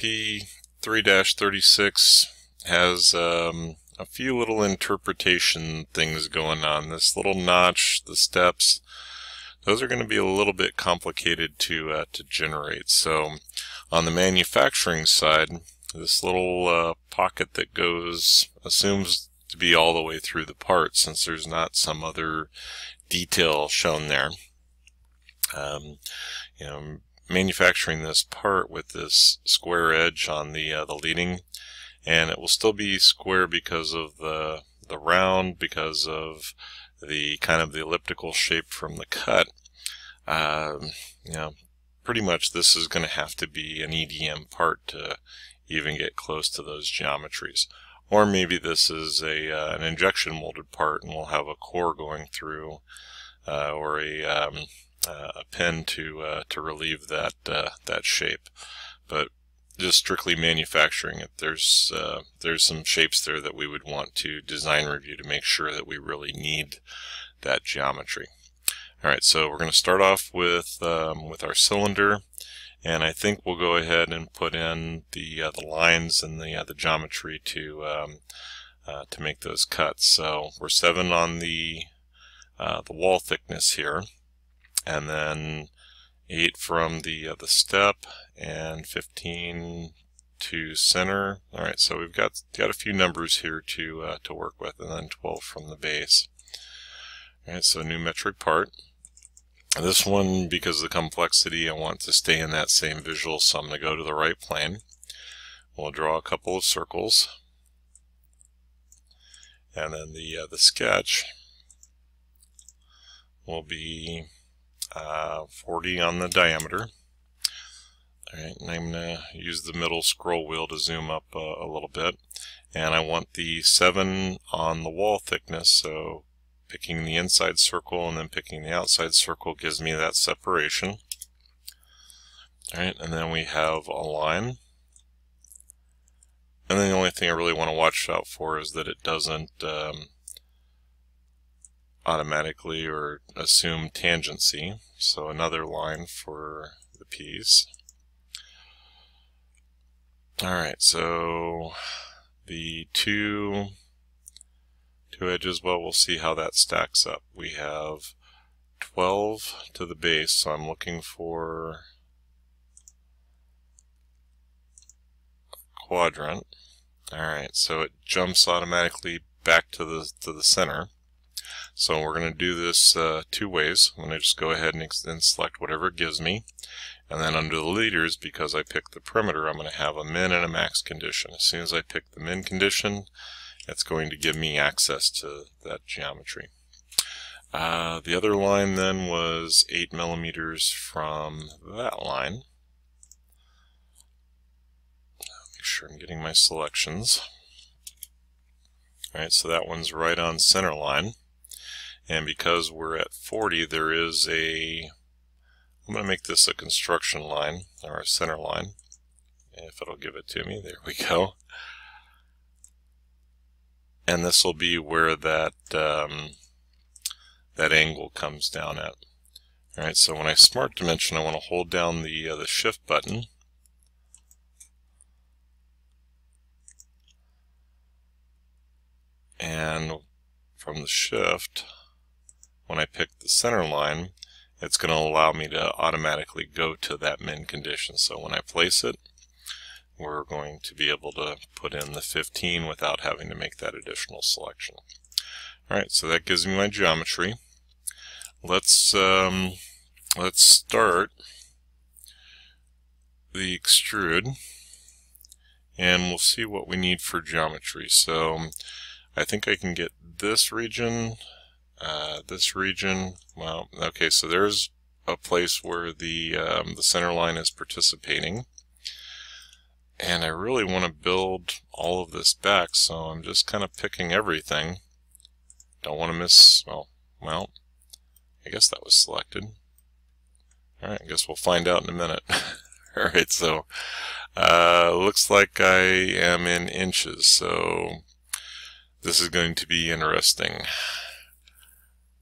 P3-36 has um, a few little interpretation things going on. This little notch, the steps, those are going to be a little bit complicated to uh, to generate. So on the manufacturing side, this little uh, pocket that goes assumes to be all the way through the part since there's not some other detail shown there. Um, you know, manufacturing this part with this square edge on the uh, the leading, and it will still be square because of the the round, because of the kind of the elliptical shape from the cut. Um, you know, pretty much this is going to have to be an EDM part to even get close to those geometries. Or maybe this is a uh, an injection molded part and we'll have a core going through uh, or a, um, a pen to uh, to relieve that uh, that shape. But just strictly manufacturing it, there's uh, there's some shapes there that we would want to design review to make sure that we really need that geometry. All right, so we're going to start off with um, with our cylinder and I think we'll go ahead and put in the uh, the lines and the uh, the geometry to um, uh, to make those cuts. So we're seven on the uh, the wall thickness here, and then eight from the uh, the step, and 15 to center. All right, so we've got got a few numbers here to uh, to work with, and then 12 from the base. All right, so new metric part. This one, because of the complexity, I want to stay in that same visual, so I'm going to go to the right plane. We'll draw a couple of circles. And then the, uh, the sketch will be uh, 40 on the diameter. Alright, and I'm going to use the middle scroll wheel to zoom up uh, a little bit. And I want the 7 on the wall thickness, so picking the inside circle and then picking the outside circle gives me that separation. Alright, and then we have a line. And then the only thing I really want to watch out for is that it doesn't um, automatically or assume tangency. So another line for the piece. Alright, so the two two edges, well, we'll see how that stacks up. We have 12 to the base, so I'm looking for quadrant. Alright, so it jumps automatically back to the, to the center. So we're going to do this uh, two ways. I'm going to just go ahead and, and select whatever it gives me. And then under the leaders, because I picked the perimeter, I'm going to have a min and a max condition. As soon as I pick the min condition, it's going to give me access to that geometry. Uh, the other line then was 8 millimeters from that line. Make sure I'm getting my selections. Alright, so that one's right on center line. And because we're at 40, there is a, I'm going to make this a construction line, or a center line, if it'll give it to me. There we go and this will be where that um, that angle comes down at. Alright, so when I smart dimension, I want to hold down the, uh, the shift button. And from the shift, when I pick the center line, it's going to allow me to automatically go to that min condition. So when I place it, we're going to be able to put in the 15 without having to make that additional selection. Alright, so that gives me my geometry. Let's um, let's start the extrude and we'll see what we need for geometry. So I think I can get this region, uh, this region, well, okay, so there's a place where the, um, the center line is participating. And I really want to build all of this back so I'm just kind of picking everything. Don't want to miss well well I guess that was selected. Alright I guess we'll find out in a minute. Alright so uh, looks like I am in inches so this is going to be interesting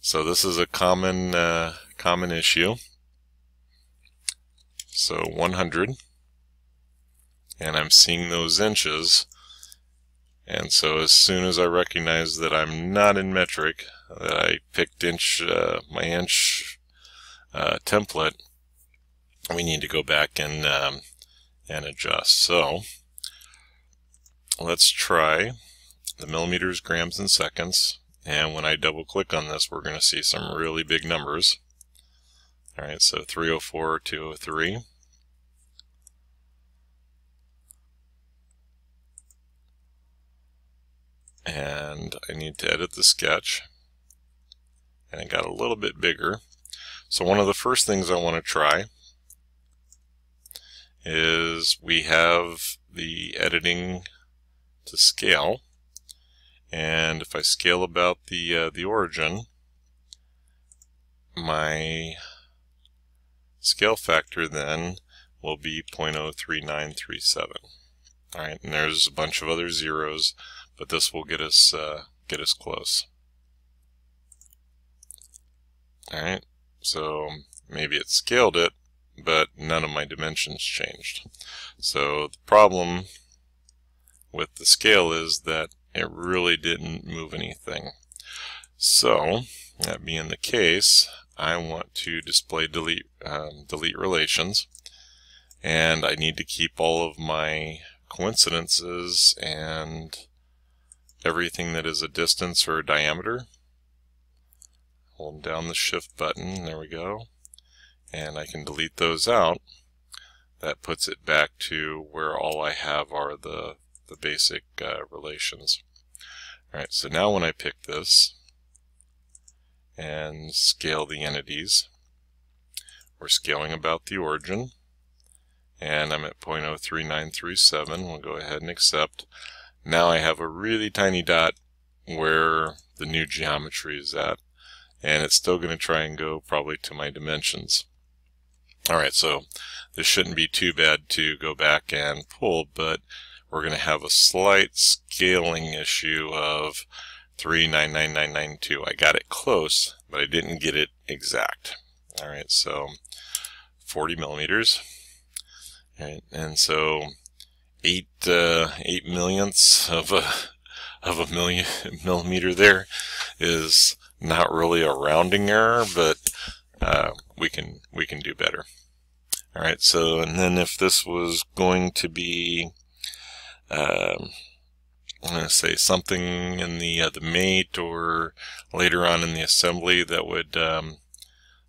so this is a common uh, common issue. So 100 and I'm seeing those inches. And so as soon as I recognize that I'm not in metric that I picked inch uh, my inch uh, template we need to go back and um, and adjust. So let's try the millimeters grams and seconds and when I double click on this we're going to see some really big numbers. Alright so 304 203 and I need to edit the sketch. And it got a little bit bigger. So one of the first things I want to try is we have the editing to scale and if I scale about the uh, the origin my scale factor then will be 0.03937 alright and there's a bunch of other zeros but this will get us uh, get us close. Alright, so maybe it scaled it, but none of my dimensions changed. So the problem with the scale is that it really didn't move anything. So, that being the case, I want to display delete, um, delete relations, and I need to keep all of my coincidences and everything that is a distance or a diameter. Hold down the shift button, there we go. And I can delete those out. That puts it back to where all I have are the, the basic uh, relations. Alright, so now when I pick this and scale the entities, we're scaling about the origin and I'm at 0.03937. We'll go ahead and accept. Now I have a really tiny dot where the new geometry is at and it's still going to try and go probably to my dimensions. Alright, so this shouldn't be too bad to go back and pull, but we're going to have a slight scaling issue of 399992. I got it close, but I didn't get it exact. Alright, so 40 millimeters. Right, and so eight uh, eight millionths of a of a million millimeter there is not really a rounding error, but uh, we can we can do better. All right, so and then if this was going to be, um, I'm going to say something in the uh, the mate or later on in the assembly that would um,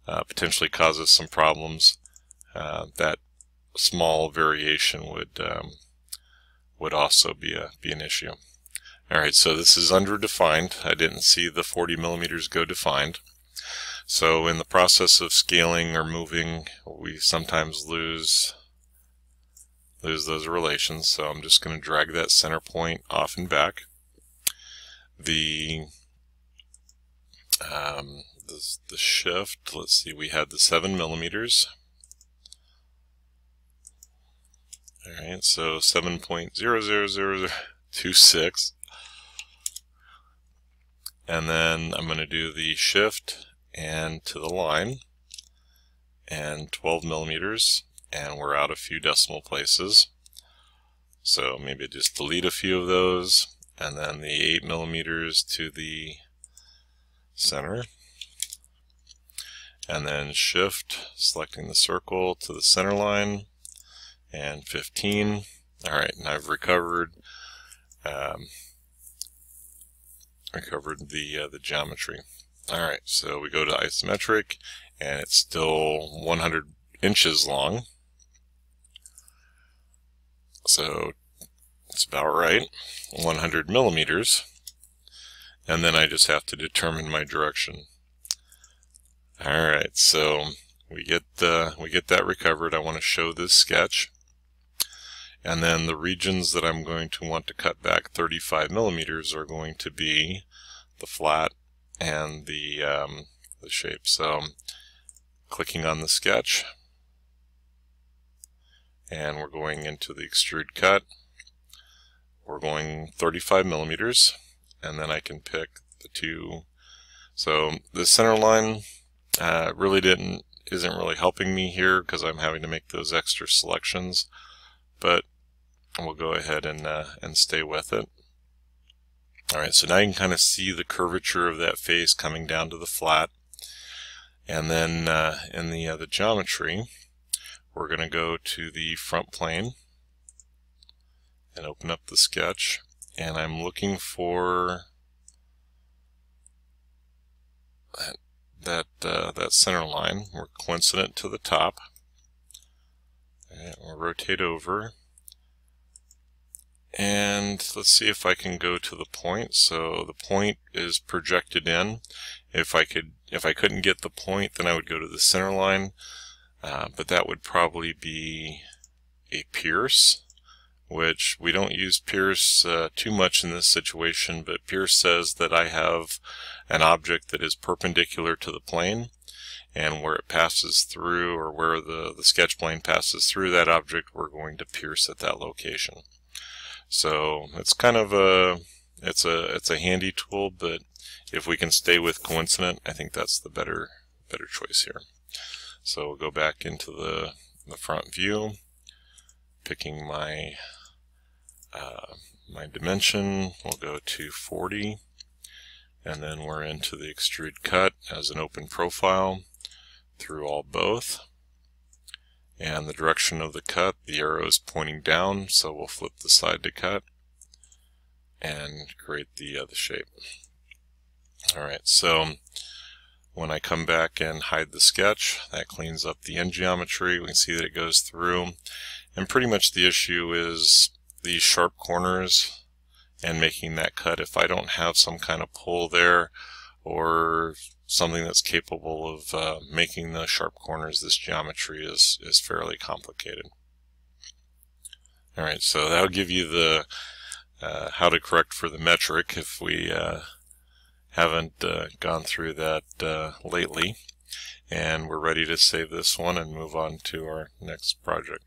uh, potentially cause us some problems, uh, that small variation would um, would also be a be an issue. Alright, so this is under defined. I didn't see the 40 millimeters go defined. So in the process of scaling or moving, we sometimes lose lose those relations. So I'm just going to drag that center point off and back. The um, the, the shift, let's see, we had the 7 millimeters. Alright, so 7.00026. And then I'm going to do the shift and to the line and 12 millimeters and we're out a few decimal places. So maybe just delete a few of those and then the 8 millimeters to the center and then shift selecting the circle to the center line and 15. All right, and I've recovered um, recovered the uh, the geometry. All right, so we go to isometric, and it's still 100 inches long. So it's about right, 100 millimeters. And then I just have to determine my direction. All right, so we get the we get that recovered. I want to show this sketch. And then the regions that I'm going to want to cut back 35 millimeters are going to be the flat and the, um, the shape. So clicking on the sketch and we're going into the extrude cut. We're going 35 millimeters and then I can pick the two. So the center line uh, really didn't isn't really helping me here because I'm having to make those extra selections but we'll go ahead and, uh, and stay with it. Alright, so now you can kind of see the curvature of that face coming down to the flat. And then uh, in the, uh, the geometry, we're going to go to the front plane and open up the sketch. And I'm looking for that that uh, that center line. We're coincident to the top. And we'll rotate over and let's see if I can go to the point. So the point is projected in. If I could, if I couldn't get the point, then I would go to the center line. Uh, but that would probably be a pierce, which we don't use pierce uh, too much in this situation, but pierce says that I have an object that is perpendicular to the plane and where it passes through or where the, the sketch plane passes through that object, we're going to pierce at that location. So it's kind of a it's a it's a handy tool, but if we can stay with coincident, I think that's the better better choice here. So we'll go back into the the front view, picking my uh, my dimension. We'll go to 40, and then we're into the extrude cut as an open profile through all both and the direction of the cut, the arrow is pointing down, so we'll flip the side to cut and create the, the shape. Alright, so when I come back and hide the sketch, that cleans up the end geometry. We can see that it goes through. And pretty much the issue is these sharp corners and making that cut. If I don't have some kind of pull there or something that's capable of uh, making the sharp corners, this geometry is, is fairly complicated. Alright, so that'll give you the uh, how to correct for the metric if we uh, haven't uh, gone through that uh, lately. And we're ready to save this one and move on to our next project.